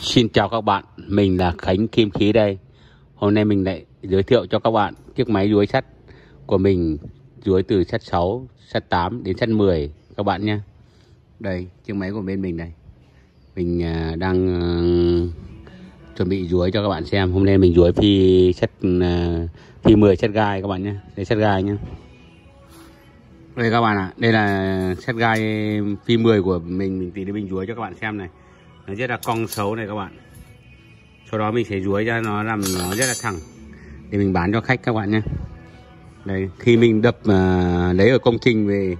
Xin chào các bạn, mình là Khánh Kim Khí đây. Hôm nay mình lại giới thiệu cho các bạn chiếc máy ruối sắt của mình ruối từ sắt 6, sắt 8 đến sắt 10 các bạn nhé. Đây, chiếc máy của bên mình đây. Mình à, đang à, chuẩn bị ruối cho các bạn xem. Hôm nay mình ruối phi sắt à, phi 10 sắt gai các bạn nhé. Đây sắt gai nhé. Đây các bạn ạ, à, đây là sắt gai phi 10 của mình, mình tí đến mình ruối cho các bạn xem này nó rất là cong xấu này các bạn. Sau đó mình sẽ ruối ra nó làm nó rất là thẳng. Để mình bán cho khách các bạn nhé. Đây khi mình đập uh, lấy ở công trình về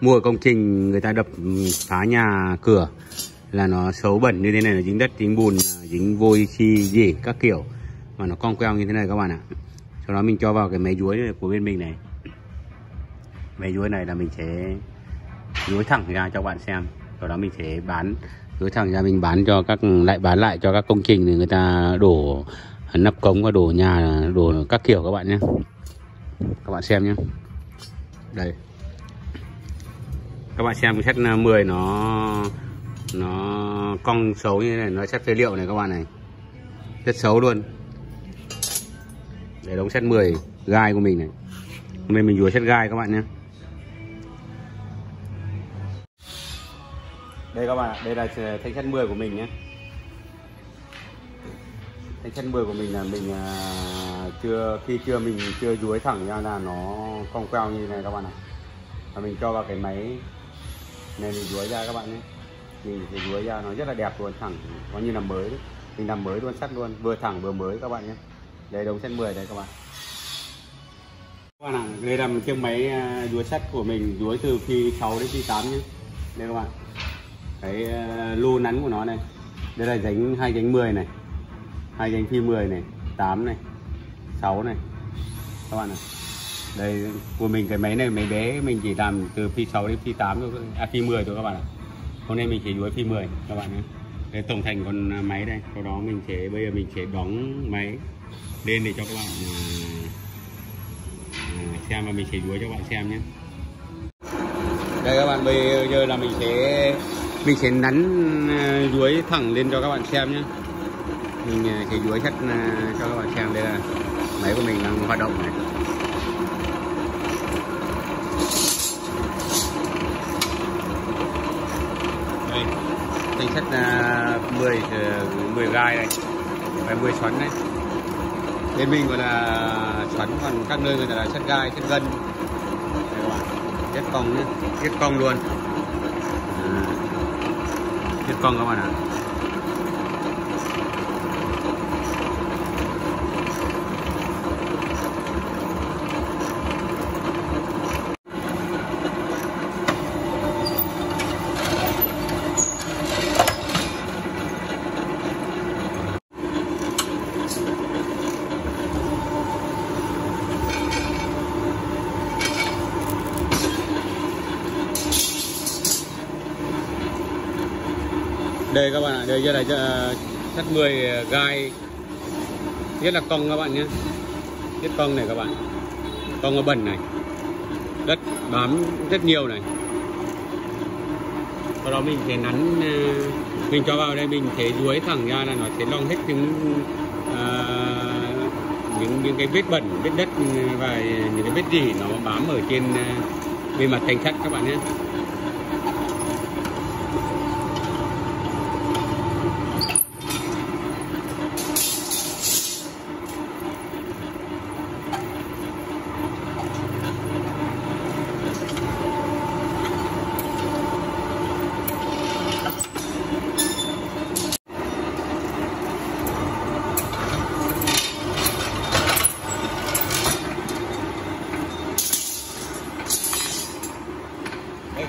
mua ở công trình người ta đập ừ, phá nhà cửa là nó xấu bẩn như thế này là dính đất dính bùn à, dính vôi chi gì các kiểu. Mà nó cong queo như thế này các bạn ạ. Sau đó mình cho vào cái máy ruối của bên mình này. Máy ruối này là mình sẽ ruối thẳng ra cho bạn xem. Sau đó mình sẽ bán cứ thẳng ra mình bán cho các, lại bán lại cho các công trình thì người ta đổ nắp cống và đổ nhà, đổ các kiểu các bạn nhé. Các bạn xem nhé. Đây. Các bạn xem cái sắt 10 uh, nó nó cong xấu như thế này, nó sắt phế liệu này các bạn này. Rất xấu luôn. Để đóng sắt 10 gai của mình này. Hôm nay mình vừa sắt gai các bạn nhé. Đây các bạn đây là thanh sắt 10 của mình nhé. Thanh sắt 10 của mình là mình à, chưa, khi chưa mình chưa duối thẳng ra là nó cong queo như này các bạn ạ. Và mình cho vào cái máy này mình duối ra các bạn nhé. Mình thì duối ra nó rất là đẹp luôn, thẳng có như là mới. Đấy. mình làm mới luôn, sắt luôn, vừa thẳng vừa mới các bạn nhé. Đây, đống sắt 10 đây các bạn. Các bạn ạ, đây là một chiếc máy à, đuối sắt của mình đuối từ khi 6 đến khi 8 nhé. Đây các bạn cái ờ, lô nắn của nó này. Đây là dánh hai dánh 10 này, hai dánh phi 10 này 8 này 6 này. Các bạn này đây, của mình, cái máy này, máy bé, mình chỉ làm từ phi 6 đến phi 8 thôi à phi 10 thôi các bạn ạ. Hôm nay mình chỉ đuối phi 10 các bạn nhé. Đây, tổng thành con à, máy đây. Sau đó mình sẽ bây giờ mình sẽ đóng máy lên để cho các bạn à, à, xem và mình sẽ đuối cho các bạn xem nhé. Đây các bạn, bây giờ là mình sẽ mình sẽ nắn ờ, duối thẳng lên cho các bạn xem nhé. Mình sẽ duối sắt cho các bạn xem. Đây là máy của mình đang hoạt động này. Đây thanh sắt 10 10 gai này. Và 10 xoắn này bên mình gọi là xoắn, còn các nơi người ta là sắt gai sắt gân. Các bạn rất cong nhé. Rất cong luôn chết con các bạn ạ đây các bạn ạ đây là sắt 10 gai. Rất là cong các bạn nhé. Rất cong này các bạn. Cong ở bẩn này. Đất bám rất nhiều này. Sau đó mình sẽ nắn ờ, mình cho vào đây mình sẽ duối thẳng ra là nó sẽ long hết những uh, những những cái vết bẩn vết đất ừ, và những cái vết gì nó bám ở trên ờ, bề mặt thành sắt các bạn nhé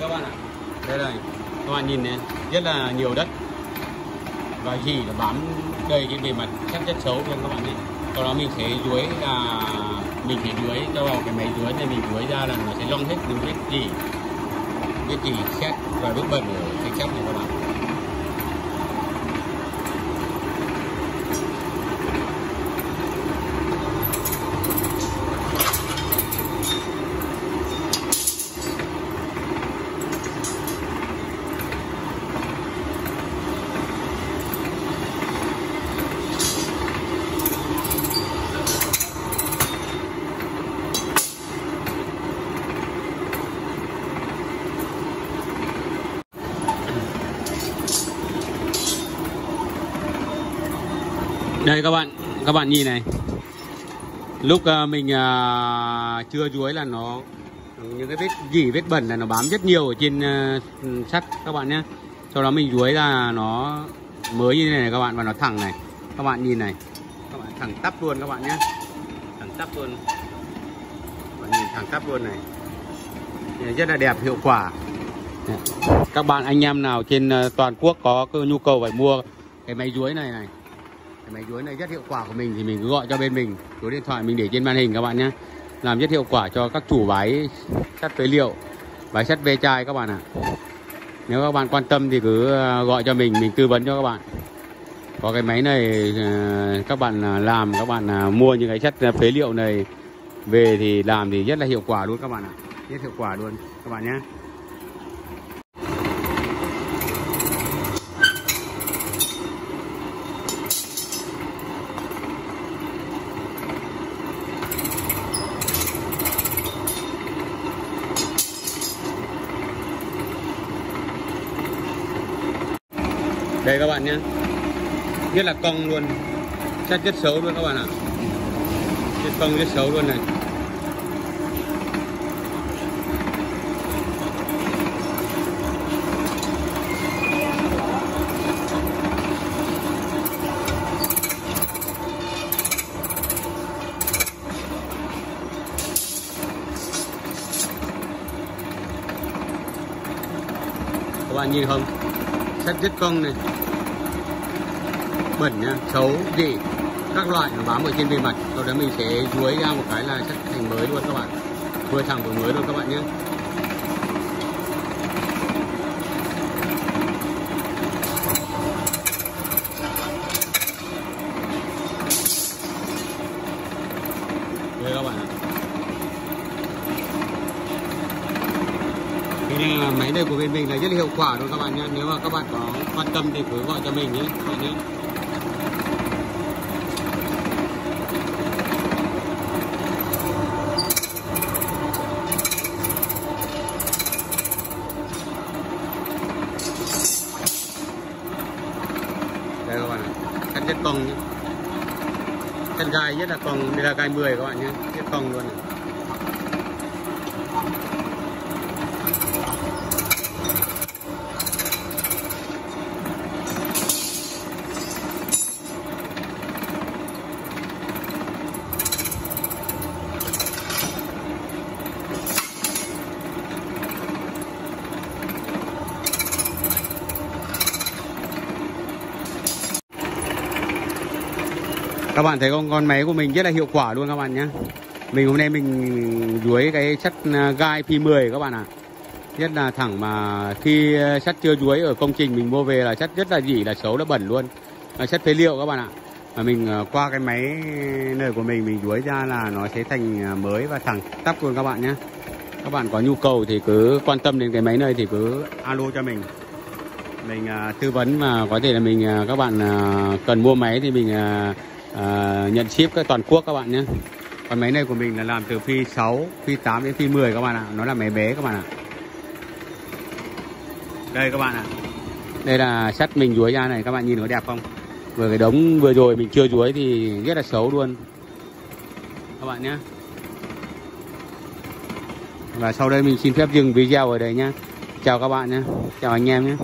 các bạn ạ đây này các bạn nhìn này, rất là nhiều đất. Và gì là bám đầy cái bề mặt chắc chất xấu luôn các bạn nhé. Sau đó mình sẽ dưới là mình sẽ dưới cho vào cái máy dưới này, mình dưới ra là nó sẽ long hết những vết gì. Vết gì xét và vết bẩn ở cái chắc này các bạn. Đây các bạn các bạn nhìn này. Lúc uh, mình ờ, uh, chưa chuối là nó những cái vết dỉ vết bẩn là nó bám rất nhiều ở trên uh, sắt các bạn nhé sau đó mình chuối ra nó mới như thế này, này các bạn và nó thẳng này. Các bạn nhìn này. Các bạn thẳng tắp luôn các bạn nhé thẳng tắp luôn. Các bạn nhìn thẳng tắp luôn này. Rất là đẹp hiệu quả. Các bạn anh em nào trên toàn quốc có nhu cầu phải mua cái máy chuối này này máy chuối này rất hiệu quả của mình thì mình cứ gọi cho bên mình. Số điện thoại mình để trên màn hình các bạn nhé. Làm rất hiệu quả cho các chủ váy sắt phế liệu váy sắt ve chai các bạn ạ. À. nếu các bạn quan tâm thì cứ ờ, gọi cho mình mình tư vấn cho các bạn. Có cái máy này ờ, các bạn ờ, làm, các bạn mua những cái chất phế liệu này về thì làm thì rất là hiệu quả luôn các bạn ạ. Rất hiệu quả luôn các bạn nhé. Đây các bạn nhé. Rất là cong luôn. Chắc rất xấu luôn các bạn ạ. Rất cong, rất xấu luôn này. Các bạn nhìn không? Sắt rất cong này. Bẩn nhá xấu gì các loại nó bám ở trên bề mặt. Sau đó mình sẽ chuối ra một cái là sắt thành mới luôn các bạn. Vừa thẳng của mới luôn các bạn nhé đây các bạn ạ Cái là máy này của bên mình là rất là hiệu quả luôn các bạn nhé. Nếu mà các bạn có quan tâm thì cứ gọi cho mình nhé, các bạn nhé. Đây các bạn ạ, cắt rất cong nhé. Chân gai nhất là cong, đây là gai 10 các bạn nhé rất cong luôn này. Các bạn thấy con con máy của mình rất là hiệu quả luôn các bạn nhé mình hôm nay mình duối cái chất à, gai P10 các bạn ạ. À. rất là thẳng mà khi chất sắt chưa duối ở công trình mình mua về là chất rất là dỉ, là xấu, là bẩn luôn. Là chất phế liệu các bạn ạ. Mà mình à, qua cái máy nơi của mình mình duối ra là nó sẽ thành mới và thẳng tắp luôn các bạn nhé các bạn có nhu cầu thì cứ quan tâm đến cái máy này thì cứ alo cho mình. Mình tư vấn mà có thể là mình các bạn cần mua máy thì mình à, nhận ship các toàn quốc các bạn nhé. Còn máy này của mình là làm từ phi 6 phi 8 đến phi 10 các bạn ạ. Nó là máy bé các bạn ạ. Đây các bạn ạ. Đây là sắt mình chuối ra này các bạn nhìn nó đẹp không? Vừa cái đống vừa rồi mình chưa chuối thì rất là xấu luôn. Các bạn nhé. Và sau đây mình xin phép dừng video ở đây nhé. Chào các bạn nhé. Chào anh em nhé.